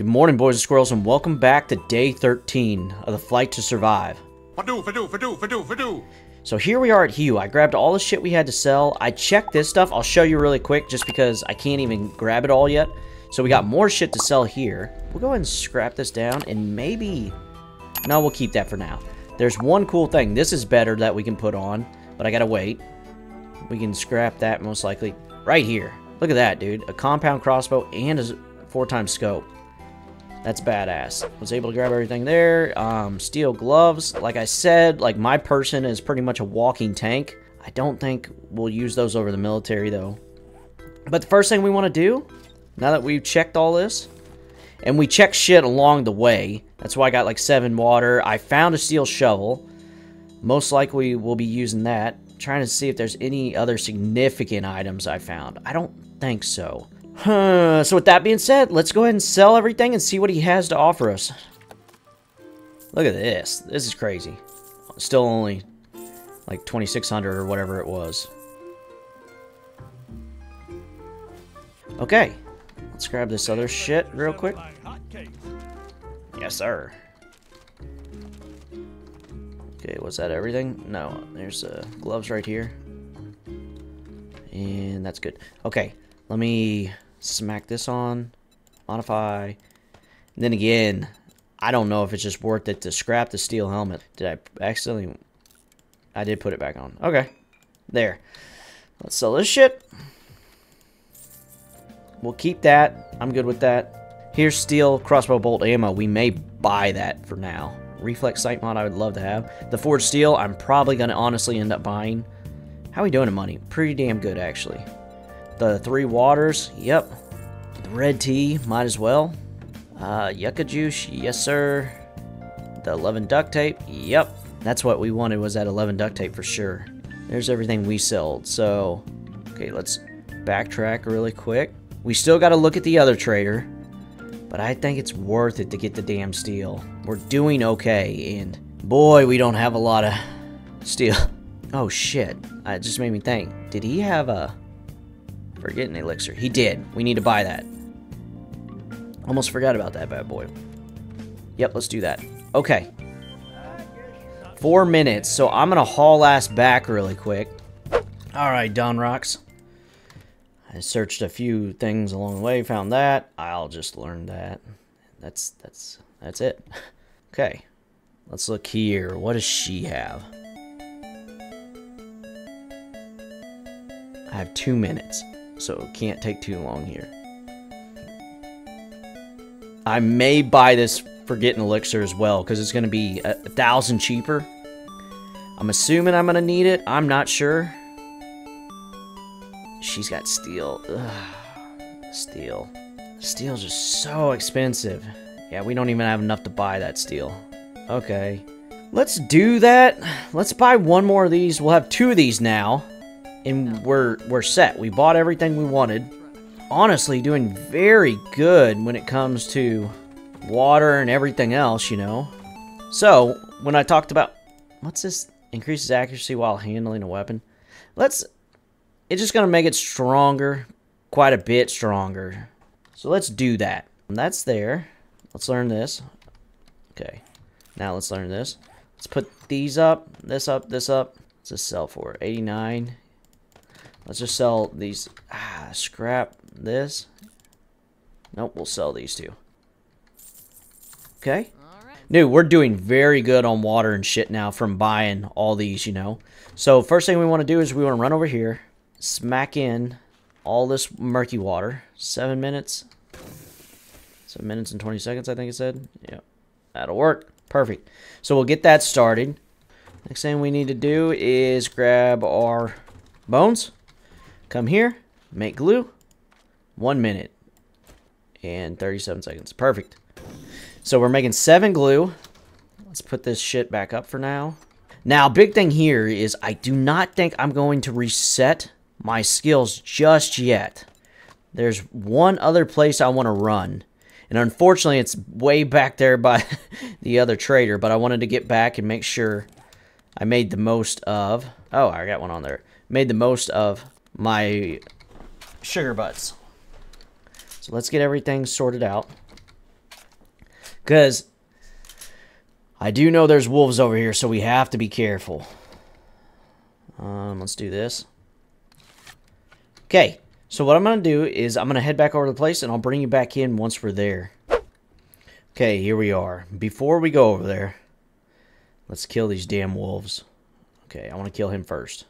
Good morning, boys and squirrels, and welcome back to day 13 of the Flight to Survive. Fadoo, fadoo, fadoo, fadoo, fadoo. So here we are at Hugh. I grabbed all the shit we had to sell. I checked this stuff. I'll show you really quick just because I can't even grab it all yet. So we got more shit to sell here. We'll go ahead and scrap this down and maybe... No, we'll keep that for now. There's one cool thing. This is better that we can put on, but I gotta wait. We can scrap that most likely right here. Look at that, dude. A compound crossbow and a four times scope. That's badass. Was able to grab everything there. Um, steel gloves. Like I said, like my person is pretty much a walking tank. I don't think we'll use those over the military though. But the first thing we want to do, now that we've checked all this, and we checked shit along the way. That's why I got like seven water. I found a steel shovel. Most likely we'll be using that. Trying to see if there's any other significant items I found. I don't think so. Huh, so with that being said, let's go ahead and sell everything and see what he has to offer us. Look at this. This is crazy. Still only like 2600 or whatever it was. Okay. Let's grab this other shit real quick. Yes, sir. Okay, was that everything? No, there's uh, gloves right here. And that's good. Okay, let me smack this on. Modify. And then again, I don't know if it's just worth it to scrap the steel helmet. Did I accidentally... I did put it back on. Okay. There. Let's sell this shit. We'll keep that. I'm good with that. Here's steel crossbow bolt ammo. We may buy that for now. Reflex sight mod I would love to have. The forged steel I'm probably going to honestly end up buying. How are we doing in money? Pretty damn good actually. The three waters, yep. The red tea, might as well. Uh, yucca juice, yes sir. The 11 duct tape, yep. That's what we wanted was that 11 duct tape for sure. There's everything we sold. So, okay, let's backtrack really quick. We still got to look at the other trader, but I think it's worth it to get the damn steel. We're doing okay, and boy, we don't have a lot of steel. Oh shit, it just made me think. Did he have a forgetting elixir? He did. We need to buy that. Almost forgot about that bad boy. Yep, let's do that. Okay. Four minutes, so I'm gonna haul ass back really quick. Alright, Don Rocks. I searched a few things along the way, found that. I'll just learn that. That's that's that's it. Okay. Let's look here. What does she have? I have two minutes, so can't take too long here. I may buy this Forgetting Elixir as well, because it's going to be a, a thousand cheaper. I'm assuming I'm going to need it. I'm not sure. She's got steel. Ugh. Steel. Steel's just so expensive. Yeah, we don't even have enough to buy that steel. Okay. Let's do that. Let's buy one more of these. We'll have two of these now. And we're, we're set. We bought everything we wanted. Honestly, doing very good when it comes to water and everything else, you know. So, when I talked about... What's this? Increases accuracy while handling a weapon. Let's it's just going to make it stronger, quite a bit stronger. So let's do that. And that's there. Let's learn this. Okay. Now let's learn this. Let's put these up, this up, this up. Let's sell for 89. Let's just sell these. Ah, scrap this. Nope, we'll sell these two. Okay. Dude, we're doing very good on water and shit now from buying all these, you know. So first thing we want to do is we want to run over here smack in all this murky water. Seven minutes. Seven minutes and 20 seconds, I think it said. Yeah, that'll work. Perfect. So we'll get that started. Next thing we need to do is grab our bones. Come here. Make glue. One minute. And 37 seconds. Perfect. So we're making seven glue. Let's put this shit back up for now. Now, big thing here is I do not think I'm going to reset my skills just yet. There's one other place I want to run. And unfortunately, it's way back there by the other trader. But I wanted to get back and make sure I made the most of... Oh, I got one on there. Made the most of my sugar butts. So let's get everything sorted out. Because I do know there's wolves over here, so we have to be careful. Um, let's do this. Okay, so what I'm going to do is I'm going to head back over to the place, and I'll bring you back in once we're there. Okay, here we are. Before we go over there, let's kill these damn wolves. Okay, I want to kill him first.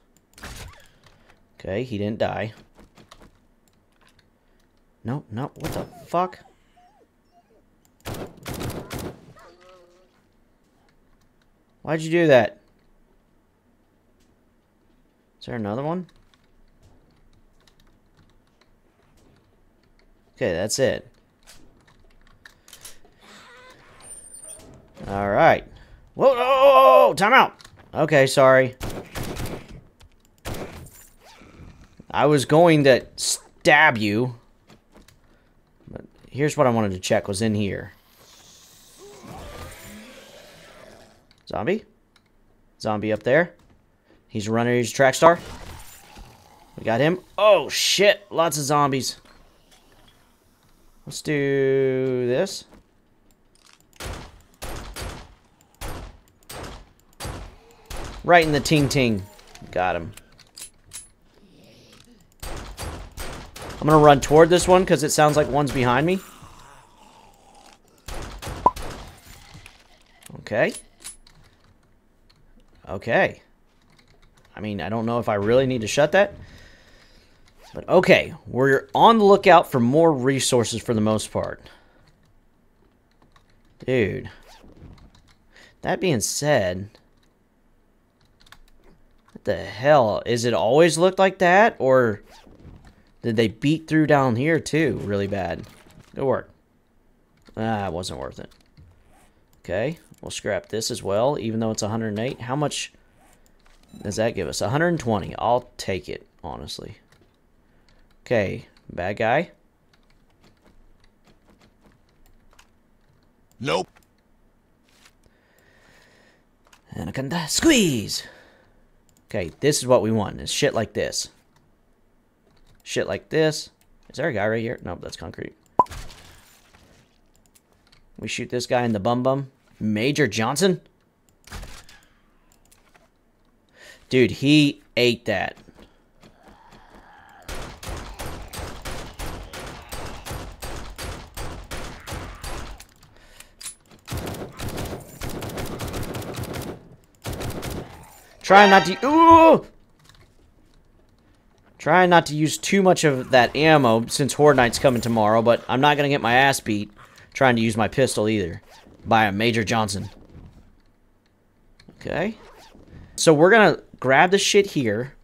Okay, he didn't die. No, no, what the fuck? Why'd you do that? Is there another one? Okay, that's it. Alright. Whoa, whoa, time out! Okay, sorry. I was going to stab you. But here's what I wanted to check was in here. Zombie? Zombie up there. He's running his track star. We got him. Oh, shit. Lots of zombies. Let's do this. Right in the ting-ting. Got him. I'm going to run toward this one because it sounds like one's behind me. Okay. Okay. I mean, I don't know if I really need to shut that. But okay, we're on the lookout for more resources for the most part. Dude. That being said, what the hell? Is it always looked like that? Or did they beat through down here too really bad? Good work. Ah, it wasn't worth it. Okay, we'll scrap this as well, even though it's 108. How much does that give us? 120. I'll take it, honestly. Okay, bad guy. Nope. Anaconda, squeeze! Okay, this is what we want. Is shit like this. Shit like this. Is there a guy right here? Nope, that's concrete. We shoot this guy in the bum bum. Major Johnson? Dude, he ate that. Trying not to... Ooh! Trying not to use too much of that ammo since Horde Night's coming tomorrow, but I'm not going to get my ass beat trying to use my pistol either by a Major Johnson. Okay. So we're going to grab the shit here,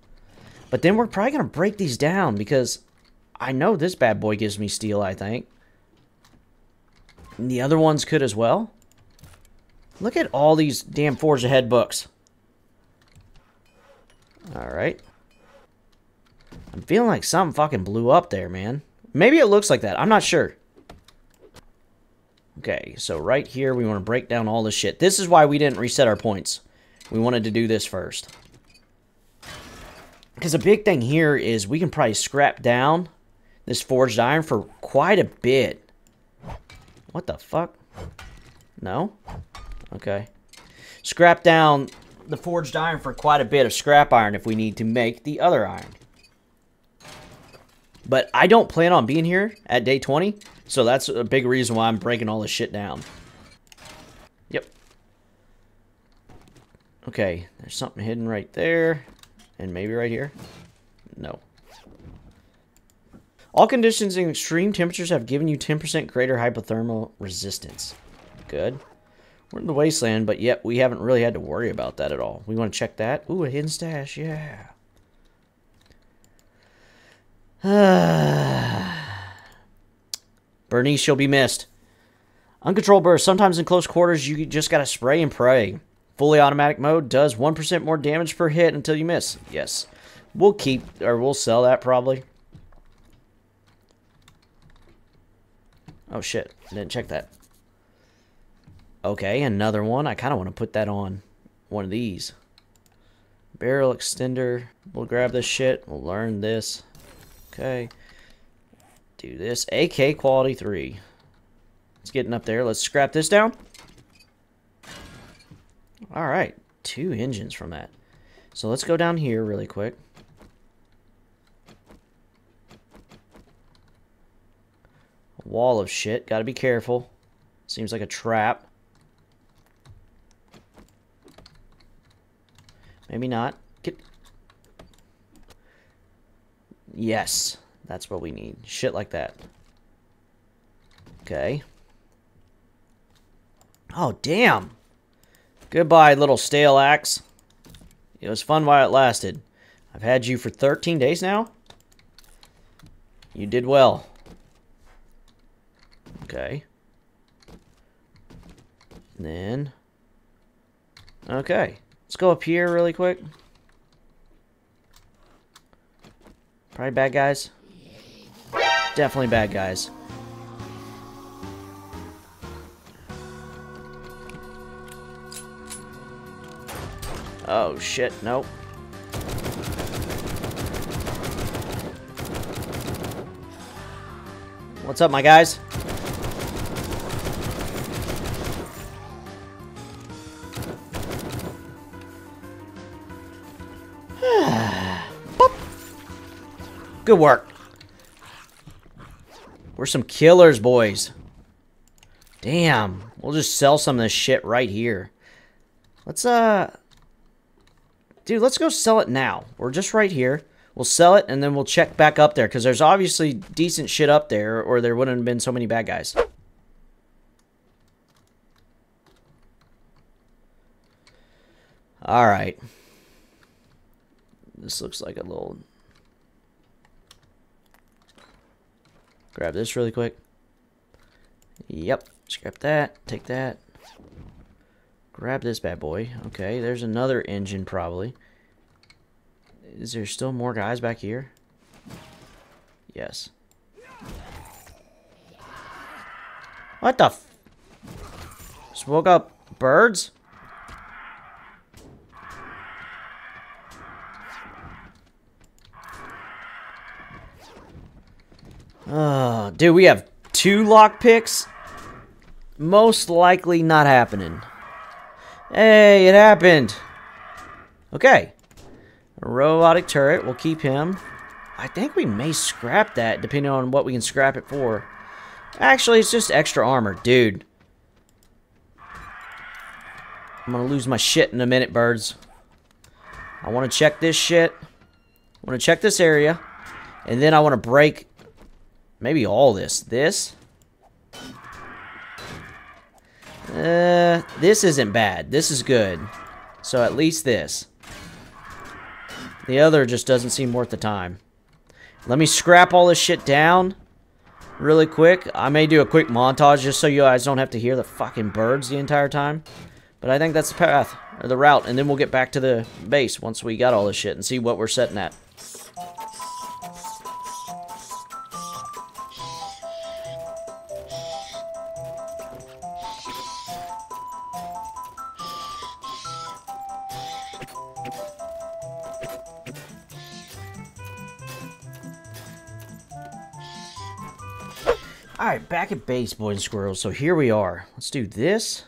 but then we're probably going to break these down because I know this bad boy gives me steel, I think. And the other ones could as well. Look at all these damn Forge Ahead books. Alright. I'm feeling like something fucking blew up there, man. Maybe it looks like that. I'm not sure. Okay, so right here, we want to break down all this shit. This is why we didn't reset our points. We wanted to do this first. Because a big thing here is we can probably scrap down this forged iron for quite a bit. What the fuck? No? Okay. Scrap down the forged iron for quite a bit of scrap iron if we need to make the other iron. But I don't plan on being here at day 20, so that's a big reason why I'm breaking all this shit down. Yep. Okay, there's something hidden right there. And maybe right here? No. All conditions in extreme temperatures have given you 10% greater hypothermal resistance. Good. We're in the wasteland, but yet we haven't really had to worry about that at all. We want to check that. Ooh, a hidden stash, yeah. Bernice, you'll be missed. Uncontrolled burst. Sometimes in close quarters, you just gotta spray and pray. Fully automatic mode does 1% more damage per hit until you miss. Yes. We'll keep, or we'll sell that probably. Oh shit, I didn't check that. Okay, another one. I kind of want to put that on one of these. Barrel extender. We'll grab this shit. We'll learn this. Okay. Do this. AK quality 3. It's getting up there. Let's scrap this down. All right, two engines from that. So let's go down here really quick. Wall of shit. Got to be careful. Seems like a trap. Maybe not. Get... Yes, that's what we need. Shit like that. Okay. Oh, damn. Goodbye, little stale axe. It was fun while it lasted. I've had you for 13 days now? You did well. Okay. And then... Okay. Let's go up here really quick. Probably bad guys. Definitely bad guys. Oh shit, nope. What's up, my guys? Good work. We're some killers, boys. Damn. We'll just sell some of this shit right here. Let's, uh... Dude, let's go sell it now. We're just right here. We'll sell it, and then we'll check back up there, because there's obviously decent shit up there, or there wouldn't have been so many bad guys. Alright. This looks like a little... Grab this really quick. Yep. Scrap that. Take that. Grab this bad boy. Okay, there's another engine probably. Is there still more guys back here? Yes. What the f- Spoke up birds? Oh, dude, we have two lockpicks? Most likely not happening. Hey, it happened. Okay. Robotic turret. We'll keep him. I think we may scrap that, depending on what we can scrap it for. Actually, it's just extra armor. Dude. I'm gonna lose my shit in a minute, birds. I want to check this shit. I want to check this area. And then I want to break Maybe all this. This? Uh, this isn't bad. This is good. So at least this. The other just doesn't seem worth the time. Let me scrap all this shit down really quick. I may do a quick montage just so you guys don't have to hear the fucking birds the entire time. But I think that's the path, or the route, and then we'll get back to the base once we got all this shit and see what we're setting at. Alright, back at base, boys and squirrels. So here we are. Let's do this.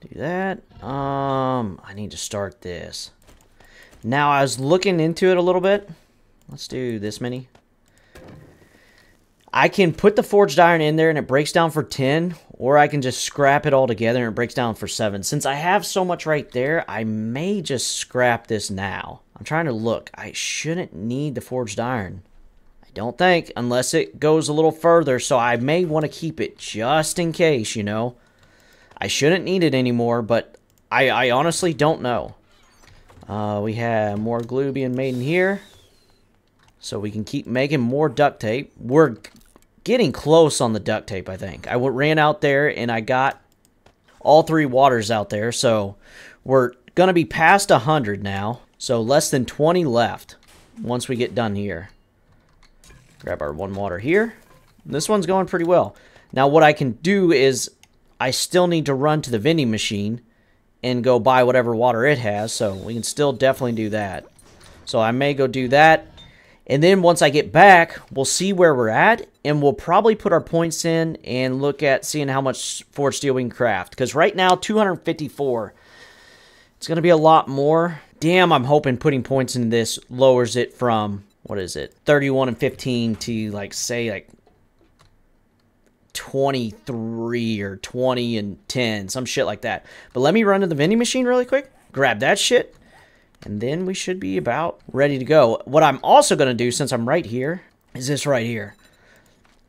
Do that. Um, I need to start this. Now, I was looking into it a little bit. Let's do this many. I can put the forged iron in there and it breaks down for 10, or I can just scrap it all together and it breaks down for 7. Since I have so much right there, I may just scrap this now. I'm trying to look. I shouldn't need the forged iron. Don't think, unless it goes a little further, so I may want to keep it just in case, you know. I shouldn't need it anymore, but I, I honestly don't know. Uh, we have more glue being made in here. So we can keep making more duct tape. We're getting close on the duct tape, I think. I ran out there and I got all three waters out there. So we're going to be past 100 now. So less than 20 left once we get done here. Grab our one water here. This one's going pretty well. Now what I can do is I still need to run to the vending machine and go buy whatever water it has. So we can still definitely do that. So I may go do that. And then once I get back, we'll see where we're at. and we'll probably put our points in and look at seeing how much forged steel we can craft. Because right now, 254. It's going to be a lot more. Damn, I'm hoping putting points in this lowers it from, what is it, 31 and 15 to, like, say, like, 23 or 20 and 10, some shit like that. But let me run to the vending machine really quick, grab that shit, and then we should be about ready to go. What I'm also going to do, since I'm right here, is this right here.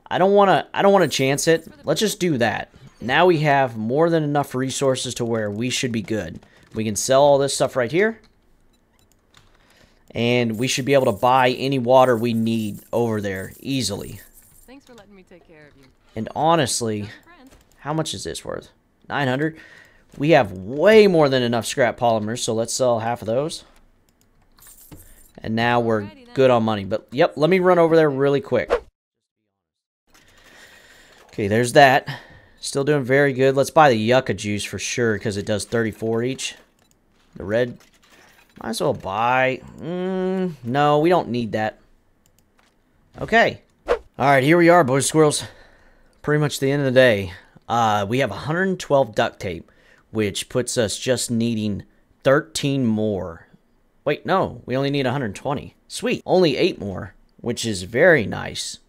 I don't want to I don't want to chance it. Let's just do that. Now we have more than enough resources to where we should be good. We can sell all this stuff right here. And we should be able to buy any water we need over there easily. Thanks for letting me take care of you. And honestly, how much is this worth? 900. We have way more than enough scrap polymers, so let's sell half of those. And now we're good on money. But yep, let me run over there really quick. Okay, there's that. Still doing very good. Let's buy the yucca juice for sure because it does 34 each. The red. Might as well buy. Mm, no, we don't need that. Okay. Alright, here we are, boys squirrels. Pretty much the end of the day. Uh, we have 112 duct tape, which puts us just needing 13 more. Wait, no, we only need 120. Sweet. Only 8 more, which is very nice.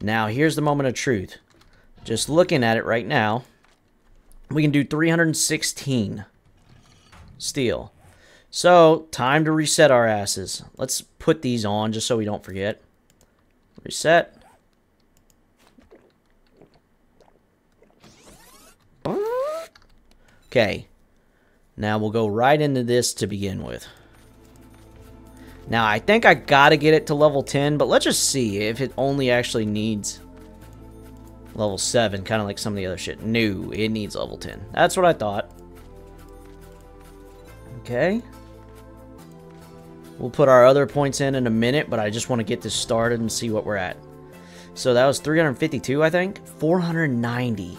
Now, here's the moment of truth. Just looking at it right now, we can do 316 steel. So, time to reset our asses. Let's put these on just so we don't forget. Reset. Okay. Now we'll go right into this to begin with. Now, I think I gotta get it to level 10, but let's just see if it only actually needs level 7, kind of like some of the other shit. No, it needs level 10. That's what I thought. Okay. We'll put our other points in in a minute, but I just want to get this started and see what we're at. So that was 352, I think. 490.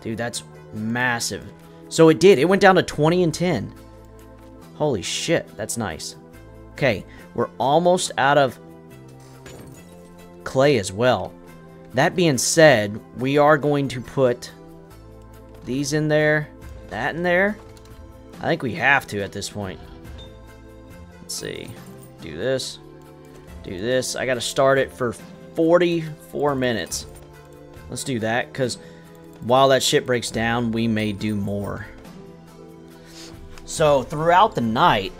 Dude, that's massive. So it did. It went down to 20 and 10. Holy shit, that's nice. Okay, we're almost out of clay as well. That being said, we are going to put these in there, that in there. I think we have to at this point. Let's see. Do this. Do this. I got to start it for 44 minutes. Let's do that, because while that shit breaks down, we may do more. So, throughout the night,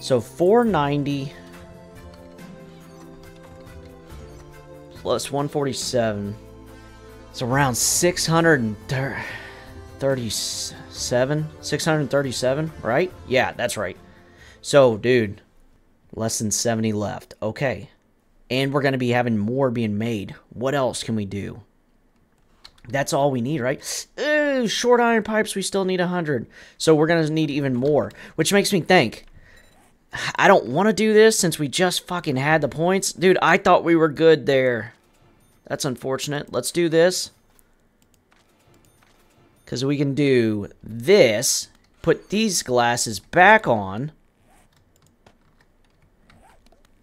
so 490 plus 147. It's around 637. 637, right? Yeah, that's right. So, dude, less than 70 left. Okay. And we're going to be having more being made. What else can we do? That's all we need, right? Ooh, short iron pipes, we still need 100. So we're going to need even more. Which makes me think, I don't want to do this since we just fucking had the points. Dude, I thought we were good there. That's unfortunate. Let's do this. Because we can do this. Put these glasses back on.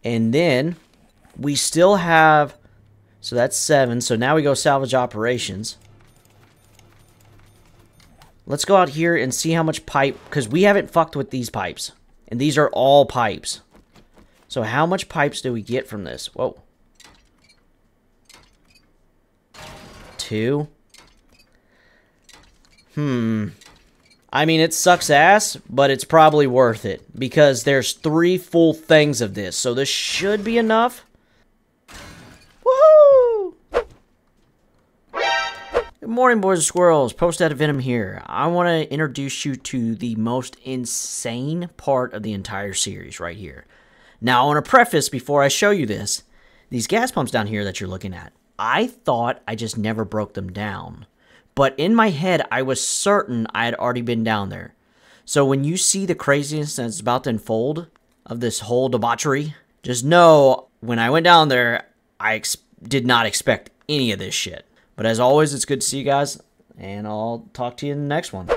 And then we still have... So that's seven. So now we go salvage operations. Let's go out here and see how much pipe... Because we haven't fucked with these pipes. And these are all pipes. So how much pipes do we get from this? Whoa. Two. Hmm. I mean, it sucks ass, but it's probably worth it. Because there's three full things of this. So this should be enough. Woohoo! Good morning, boys and squirrels. Post out of Venom here. I want to introduce you to the most insane part of the entire series right here. Now, I want to preface before I show you this these gas pumps down here that you're looking at. I thought I just never broke them down. But in my head, I was certain I had already been down there. So when you see the craziness that's about to unfold of this whole debauchery, just know when I went down there, I ex- did not expect any of this shit. But as always, it's good to see you guys, and I'll talk to you in the next one.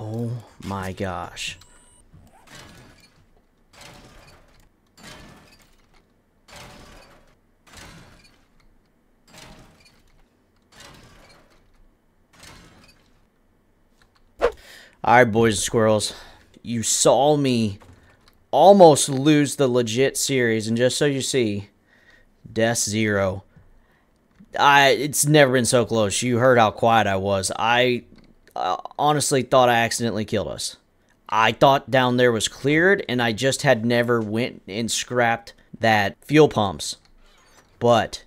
Oh my gosh. Alright, boys and squirrels. You saw me almost lose the legit series, and just so you see, Death Zero. I it's never been so close. You heard how quiet I was. I uh, honestly thought I accidentally killed us. I thought down there was cleared, and I just had never went and scrapped that fuel pumps. But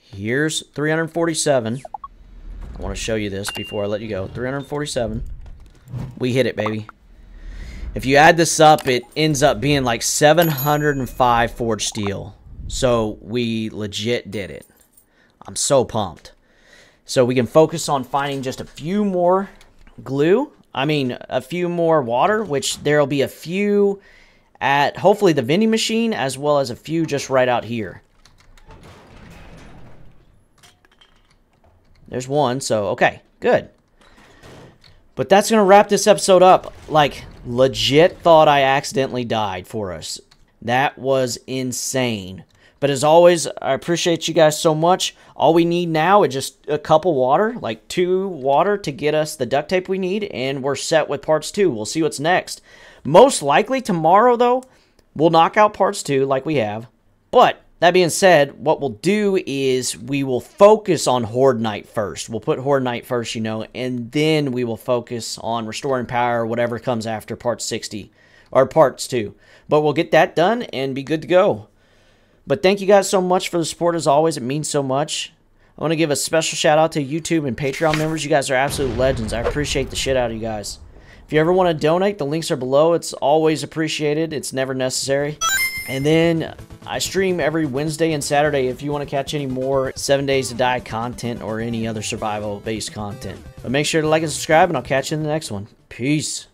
here's 347. I want to show you this before I let you go. 347. We hit it, baby. If you add this up, it ends up being like 705 forged steel. So we legit did it. I'm so pumped. So we can focus on finding just a few more glue. I mean, a few more water, which there'll be a few at hopefully the vending machine as well as a few just right out here. There's one, so okay, good. But that's going to wrap this episode up. Like, legit thought I accidentally died for us. That was insane. But as always, I appreciate you guys so much. All we need now is just a couple water, like two water to get us the duct tape we need, and we're set with parts two. We'll see what's next. Most likely tomorrow, though, we'll knock out parts two like we have. But that being said, what we'll do is we will focus on Horde Night first. We'll put Horde Night first, you know, and then we will focus on restoring power, whatever comes after part 60 or parts 2. But we'll get that done and be good to go. But thank you guys so much for the support as always. It means so much. I want to give a special shout out to YouTube and Patreon members. You guys are absolute legends. I appreciate the shit out of you guys. If you ever want to donate, the links are below. It's always appreciated. It's never necessary. And then I stream every Wednesday and Saturday if you want to catch any more 7 Days to Die content or any other survival based content. But make sure to like and subscribe, and I'll catch you in the next one. Peace.